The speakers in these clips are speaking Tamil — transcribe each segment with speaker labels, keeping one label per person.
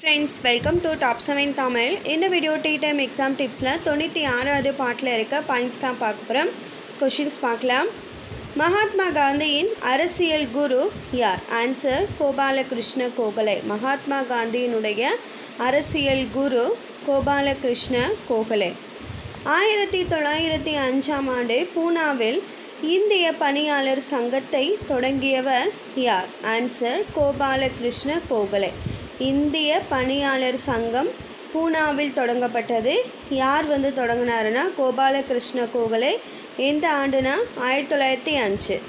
Speaker 1: Friends welcome to top seven Tamil இந்த வீடியோ டீ டைம் எக்ஸாம் டிப்ஸில் தொண்ணூற்றி ஆறாவது பாட்டில் இருக்க பாயிண்ட்ஸ் தான் பார்க்க போகிறோம் கொஷின்ஸ் பார்க்கலாம். மகாத்மா காந்தியின் அரசியல் குரு யார்? ஆன்சர் கோபாலகிருஷ்ண கோகலே. மகாத்மா காந்தியினுடைய அரசியல் குரு கோபாலகிருஷ்ண கோகலே. ஆயிரத்தி தொள்ளாயிரத்தி அஞ்சாம் ஆண்டு பூனாவில் இந்திய பணியாளர் சங்கத்தை தொடங்கியவர் யார்? ஆன்சர் கோபாலகிருஷ்ண கோகலே. இந்திய பணியாளர் சங்கம் பூனாவில் தொடங்கப்பட்டது. யார் வந்து தொடங்கினாருன்னா கோபாலகிருஷ்ண கோகலே. எந்த ஆண்டுனா ஆயிரத்தி தொள்ளாயிரத்தி அஞ்சு.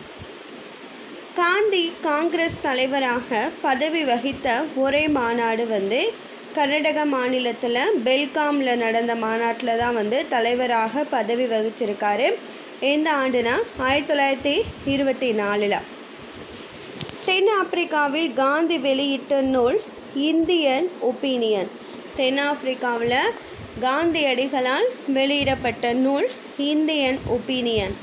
Speaker 1: காந்தி காங்கிரஸ் தலைவராக பதவி வகித்த ஒரே மாநாடு வந்து கர்நாடக மாநிலத்தில் பெல்காமில் நடந்த மாநாட்டில் தான் வந்து தலைவராக பதவி வகிச்சிருக்காரு. எந்த ஆண்டுனா ஆயிரத்தி தொள்ளாயிரத்தி இருபத்தி நாலில். தென்னாப்பிரிக்காவில் காந்தி வெளியிட்ட நூல் இந்தியன் ஒப்பீனியன். தென்னாப்பிரிக்காவில் காந்தியடிகளால் வெளியிடப்பட்ட நூல் இந்தியன் ஒப்பீனியன்.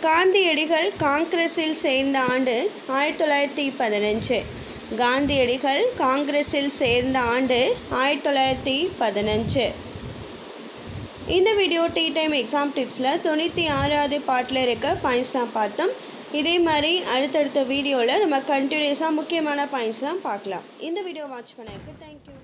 Speaker 1: காந்தியடிகள் காங்கிரஸில் சேர்ந்த ஆண்டு ஆயிரத்தி தொள்ளாயிரத்தி பதினஞ்சு. காந்தியடிகள் காங்கிரஸில் சேர்ந்த ஆண்டு ஆயிரத்தி தொள்ளாயிரத்தி பதினஞ்சு. இந்த வீடியோ டீ டைம் எக்ஸாம் டிப்ஸில் தொண்ணூற்றி ஆறாவது பாட்டில் இருக்க பாயிண்ட்ஸ் தான் பார்த்தோம். இதே மாதிரி அடுத்தடுத்த வீடியோவில் நம்ம கண்டினியூஸாக முக்கியமான பாயிண்ட்ஸ்லாம் பார்க்கலாம். இந்த வீடியோ வாட்ச் பண்ணதுக்கு தேங்க்யூ